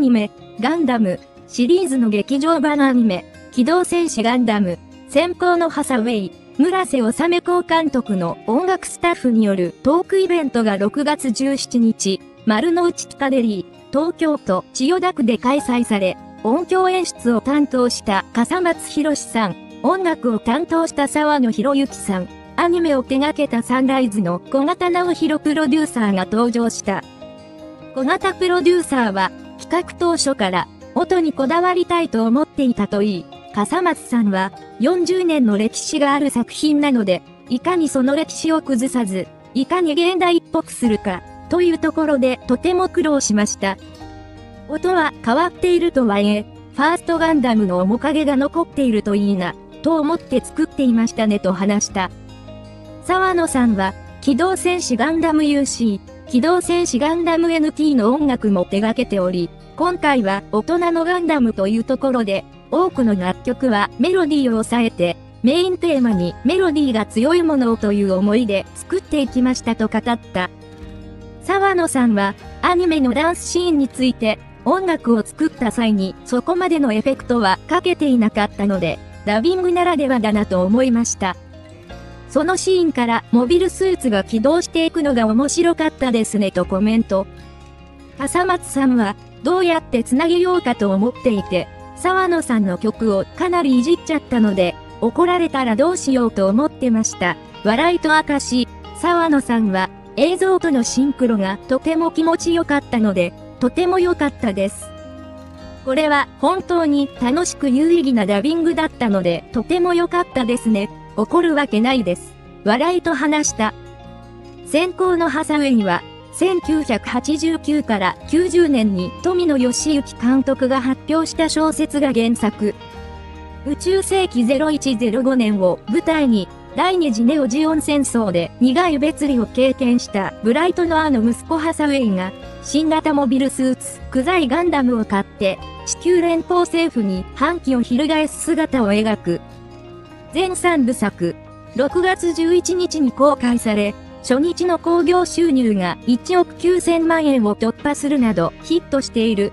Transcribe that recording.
ニメ、ガンダム、シリーズの劇場版アニメ、機動戦士ガンダム、先行のハサウェイ、村瀬治子監督の音楽スタッフによるトークイベントが6月17日、丸の内ピカデリー、東京都千代田区で開催され、音響演出を担当した笠松博さん、音楽を担当した沢野博之さん、アニメを手掛けたサンライズの小型直弘プロデューサーが登場した。小型プロデューサーは、企画当初から、音にこだわりたいと思っていたといい、笠松さんは、40年の歴史がある作品なので、いかにその歴史を崩さず、いかに現代っぽくするか、というところでとても苦労しました。音は変わっているとはいえ、ファーストガンダムの面影が残っているといいな、と思って作っていましたねと話した。沢野さんは、機動戦士ガンダム UC、機動戦士ガンダム NT の音楽も手掛けており、今回は大人のガンダムというところで、多くの楽曲はメロディーを抑えて、メインテーマにメロディーが強いものをという思いで作っていきましたと語った。沢野さんは、アニメのダンスシーンについて、音楽を作った際にそこまでのエフェクトはかけていなかったので、ダビングならではだなと思いました。そのシーンからモビルスーツが起動していくのが面白かったですねとコメント。笠松さんはどうやって繋げようかと思っていて、沢野さんの曲をかなりいじっちゃったので、怒られたらどうしようと思ってました。笑いと明かし、沢野さんは映像とのシンクロがとても気持ちよかったので、とても良かったです。これは本当に楽しく有意義なダビングだったので、とても良かったですね。怒るわけないです。笑いと話した。先行のハサウェイは、1989から90年に富野義行監督が発表した小説が原作。宇宙世紀0105年を舞台に第二次ネオジオン戦争で苦い別離を経験したブライトノアの息子ハサウェイが新型モビルスーツ、クザイガンダムを買って地球連邦政府に反旗を翻す姿を描く。全3部作、6月11日に公開され、初日の興行収入が1億9000万円を突破するなどヒットしている。